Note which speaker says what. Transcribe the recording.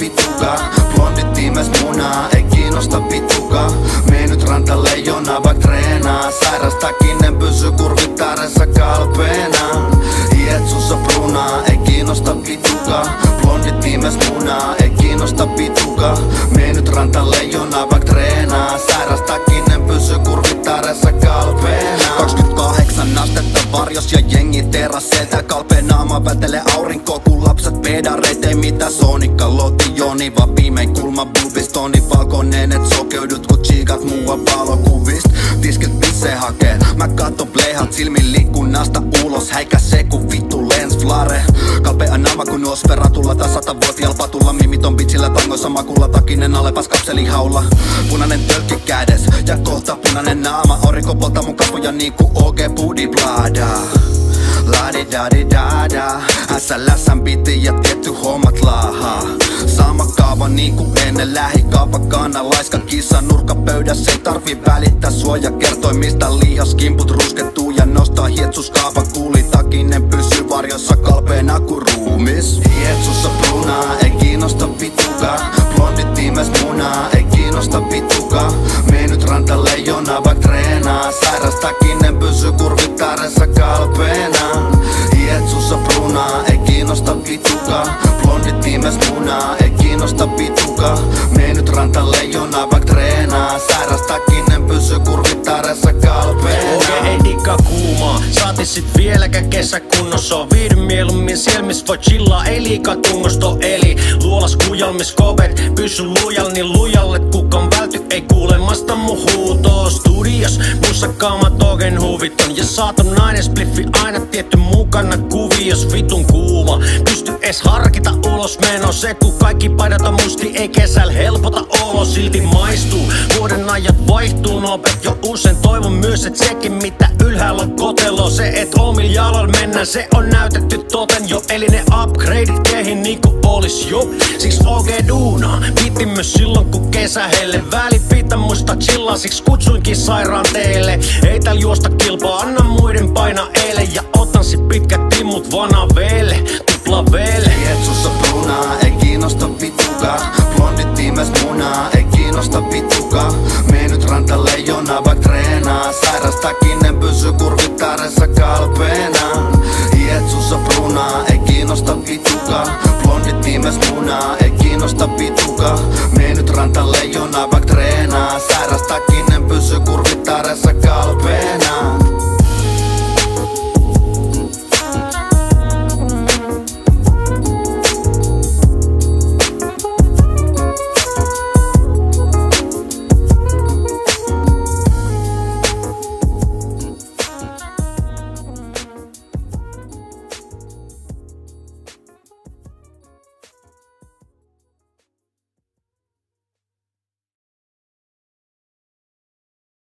Speaker 1: vituka Blondit tiimes munaa, ei kiinnosta vituka Mene nyt ranta leijona, vaik treenaa. Sairastakin en pysy kurvittaressa kalpeena. Ietsussa brunaa, ei kiinnosta vituka Blondit tiimes munaa, ei kiinnosta vituka Mene nyt ranta leijona, vaik treenaa. Sairastakin en pysy kurvittaressa kalpeena. 28 astetta varjos ja jengi terasseilta. Kalpeen naama vältelee aurinko kun lapset pedareet Ei mitä Sonikka, Lotti, Joni vaan viimein kulma bubistoni Valkoinen et sokeudut kun chiikat muua valokuvist. Tiskit pisse hakee, mä katton pleihat silmin liikkunnasta ulos. Häikä se kun vittu lens flare Kalpea naama kun Nosferatulla tai satavuotiaalla patulla. Mimit on bitsillä tangoissa makulla. Takinen alepas kapseli haulla Punainen tölkki kädes ja kohta punainen naama. Aurinko polta mun kasvoja niinku OG Budi Blada. Ladi dadi dada SLSn piti ja tietty hommat laahaa. Sama kaava niinku ennen lähikaava Laiska kissa nurkkapöydässä ei tarvi välittää suoja. Kertoi mistä lihaskimput ruskettuu ja nostaa hietsuskaava Kuuli takinen pysyy varjossa kalpeena ku ruumis. Hietsussa brunaa ei kiinnosta vituka Blondit tiimes munaa ei kiinnosta vituka Mene nyt ranta leijona vaik treenaa Sairastakin en pysy kurvittaressa kalpeena kiinnosta vituka Blondit tiimes munaa ei kiinnosta vituka Mene nyt ranta leijona vaik treenaa. Sairastakin en pysy kurvittaressa
Speaker 2: dikkaa saati sit vieläkään kesäkunnossa. On viihdy mieluummin siellä miss voi chillaa, ei liikaa tungosto. Eli luolas kujalmis kovet, pysy lujal niin lujalle. Kukaan välty ei kuulemasta mun huutoo Studios, mussa kaamat huviton Ja saatan nainen spliffi aina tietty mukana kuvios. Vitun kuuma. Pysty es harkita ulos meno. Se kun kaikki paidat on musti ei kesällä helpota olo. Silti maistuu, vuoden ajat vaihtuu. Nopet Jo usein. Toivon myös et sekin mitä ylhäällä on kotelo Se et omil jaloilla mennä. Se on näytetty toten jo Eli ne upgradeit kehin niinku olis jo. Siks OG duunaa, piti myös silloin kun kesä helle Välipitä muista chillaa, siksi kutsuinkin sairaan teille Ei tääl juosta kilpaa, anna muiden paina eile Ja otan sit pitkät timmut vanaveelle, tuplaveelle.
Speaker 1: Hietsussa brunaa ei kiinnosta vituka Blondit tiimes munaa ei kiinnosta vituka Mene nyt ranta leijona vaik treenaa. Sairastakin en pysy kurvittaressa kalpeena. Hietsussa brunaa ei kiinnosta vituka Blondit tiimes munaa ei kiinnosta vituka Mene nyt ranta leijona vaik treenaa. Sairastakin en pysy kurvittaressa kalpeena